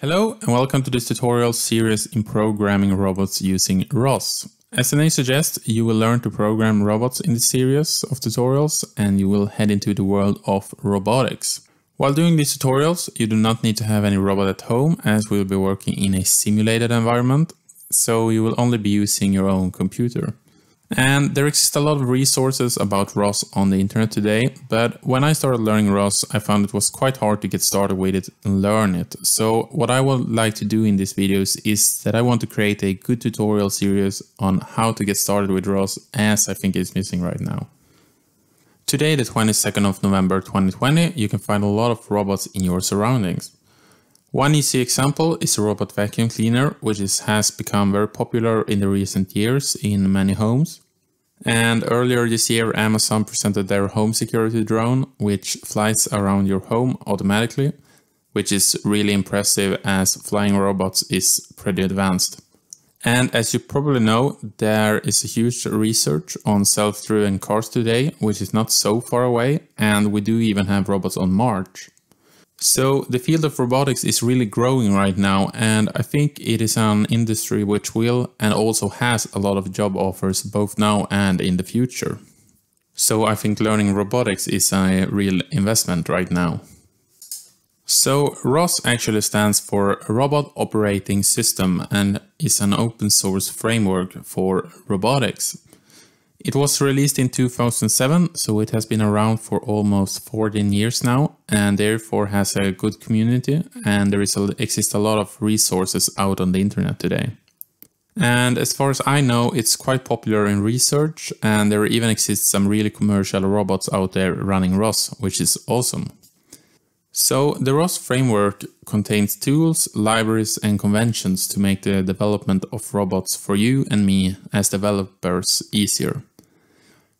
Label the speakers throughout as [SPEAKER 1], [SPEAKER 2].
[SPEAKER 1] Hello and welcome to this tutorial series in programming robots using ROS. As the name suggests, you will learn to program robots in this series of tutorials and you will head into the world of robotics. While doing these tutorials, you do not need to have any robot at home as we will be working in a simulated environment, so you will only be using your own computer. And there exist a lot of resources about ROS on the internet today, but when I started learning ROS, I found it was quite hard to get started with it and learn it. So what I would like to do in these videos is that I want to create a good tutorial series on how to get started with ROS as I think it's missing right now. Today, the 22nd of November 2020, you can find a lot of robots in your surroundings. One easy example is a robot vacuum cleaner, which is, has become very popular in the recent years in many homes. And earlier this year, Amazon presented their home security drone, which flies around your home automatically, which is really impressive as flying robots is pretty advanced. And as you probably know, there is a huge research on self-driven cars today, which is not so far away, and we do even have robots on Mars. So the field of robotics is really growing right now and I think it is an industry which will and also has a lot of job offers both now and in the future. So I think learning robotics is a real investment right now. So ROS actually stands for Robot Operating System and is an open source framework for robotics. It was released in 2007, so it has been around for almost 14 years now, and therefore has a good community, and there is a, exist a lot of resources out on the internet today. And as far as I know, it's quite popular in research, and there even exists some really commercial robots out there running ROS, which is awesome. So the ROS framework contains tools, libraries and conventions to make the development of robots for you and me as developers easier.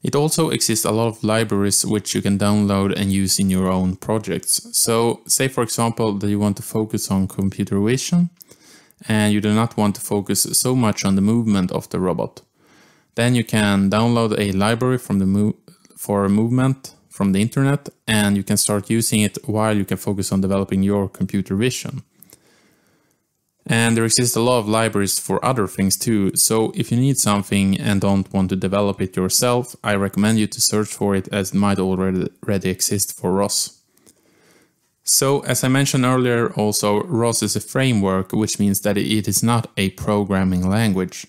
[SPEAKER 1] It also exists a lot of libraries which you can download and use in your own projects. So say for example that you want to focus on computer vision and you do not want to focus so much on the movement of the robot. Then you can download a library from the for movement from the internet and you can start using it while you can focus on developing your computer vision. And there exists a lot of libraries for other things too, so if you need something and don't want to develop it yourself, I recommend you to search for it as it might already exist for ROS. So as I mentioned earlier also, ROS is a framework, which means that it is not a programming language.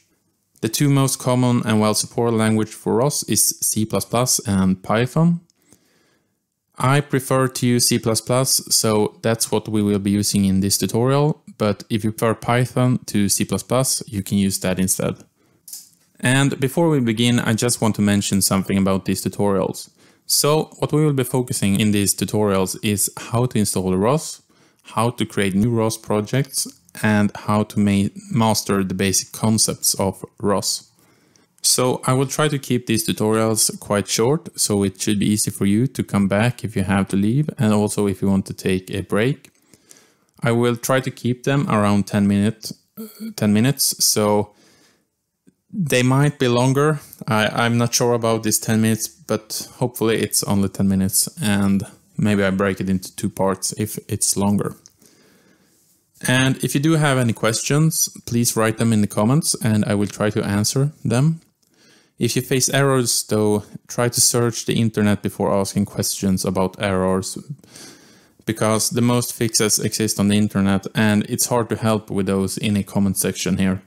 [SPEAKER 1] The two most common and well supported language for ROS is C++ and Python. I prefer to use C++, so that's what we will be using in this tutorial, but if you prefer Python to C++, you can use that instead. And before we begin, I just want to mention something about these tutorials. So what we will be focusing in these tutorials is how to install ROS, how to create new ROS projects, and how to ma master the basic concepts of ROS. So I will try to keep these tutorials quite short, so it should be easy for you to come back if you have to leave and also if you want to take a break. I will try to keep them around 10 minutes, 10 minutes, so they might be longer. I, I'm not sure about this 10 minutes, but hopefully it's only 10 minutes and maybe I break it into two parts if it's longer. And if you do have any questions, please write them in the comments and I will try to answer them. If you face errors though, try to search the internet before asking questions about errors because the most fixes exist on the internet and it's hard to help with those in a comment section here.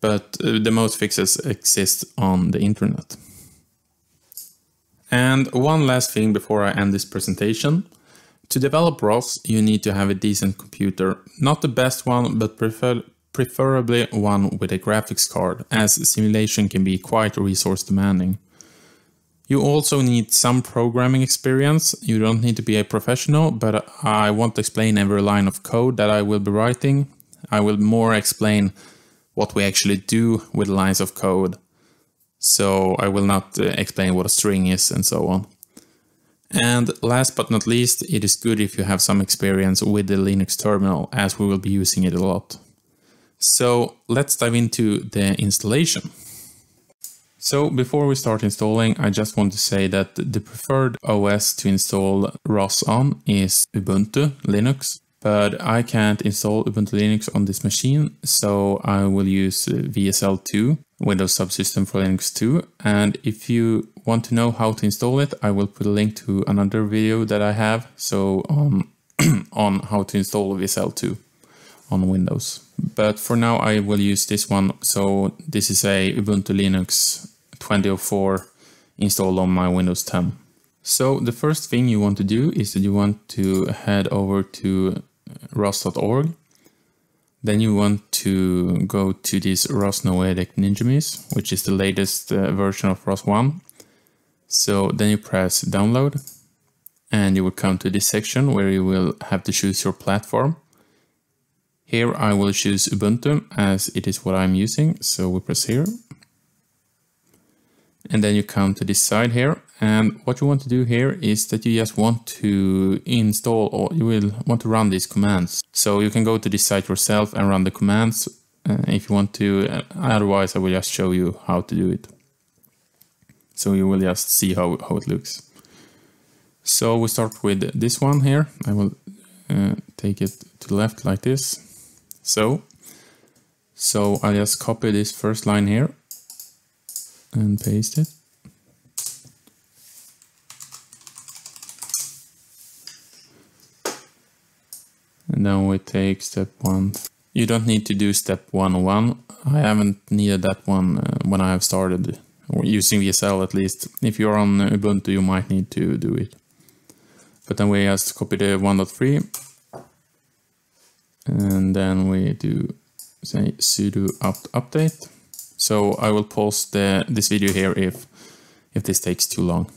[SPEAKER 1] But uh, the most fixes exist on the internet. And one last thing before I end this presentation. To develop ROS, you need to have a decent computer. Not the best one, but prefer preferably one with a graphics card, as simulation can be quite resource demanding. You also need some programming experience. You don't need to be a professional, but I won't explain every line of code that I will be writing. I will more explain what we actually do with lines of code. So I will not uh, explain what a string is and so on. And last but not least, it is good if you have some experience with the Linux terminal as we will be using it a lot. So let's dive into the installation. So before we start installing, I just want to say that the preferred OS to install ROS on is Ubuntu Linux. but I can't install Ubuntu Linux on this machine, so I will use uh, WSL2, Windows Subsystem for Linux 2. And if you want to know how to install it, I will put a link to another video that I have, so on, on how to install WSL2 on Windows. But for now, I will use this one. So this is a Ubuntu Linux 2004 installed on my Windows 10. So the first thing you want to do is that you want to head over to ros.org. Then you want to go to this ROS Noetic Ninjemys, which is the latest uh, version of ROS 1. So then you press download and you will come to this section where you will have to choose your platform. Here I will choose Ubuntu as it is what I'm using. So we press here. And then you come to this side here and what you want to do here is that you just want to install or you will want to run these commands. So you can go to this site yourself and run the commands uh, if you want to. Uh, otherwise, I will just show you how to do it. So you will just see how, how it looks. So we start with this one here. I will uh, take it to the left like this. So, so I'll just copy this first line here and paste it. And then we take step one. You don't need to do step one one. I haven't needed that one uh, when I have started using WSL at least. If you're on Ubuntu, you might need to do it. But then we just copy the 1.3 and then we do say sudo apt update. So I will pause the, this video here if, if this takes too long.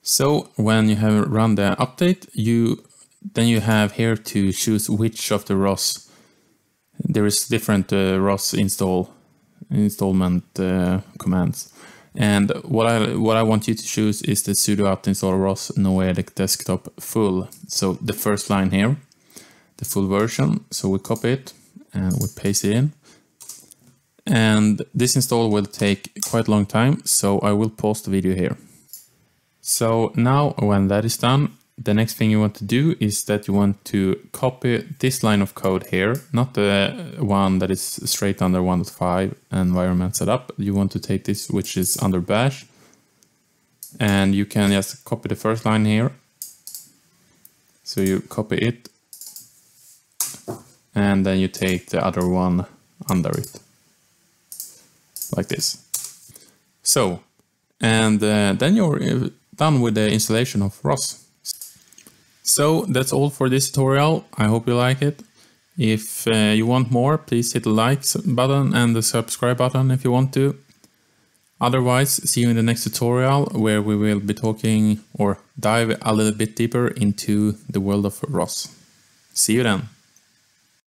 [SPEAKER 1] So when you have run the update, you then you have here to choose which of the ROS. There is different uh, ROS install installment uh, commands. And what I what I want you to choose is the sudo apt install ROS Noetic desktop full. So the first line here, the full version. So we copy it and we paste it in. And this install will take quite a long time, so I will pause the video here. So now when that is done, the next thing you want to do is that you want to copy this line of code here, not the one that is straight under 1.5 environment setup. You want to take this, which is under bash. And you can just copy the first line here. So you copy it. And then you take the other one under it. Like this. So, and uh, then you're uh, done with the installation of ROS. So that's all for this tutorial. I hope you like it. If uh, you want more, please hit the like button and the subscribe button if you want to. Otherwise, see you in the next tutorial where we will be talking or dive a little bit deeper into the world of ROS. See you then.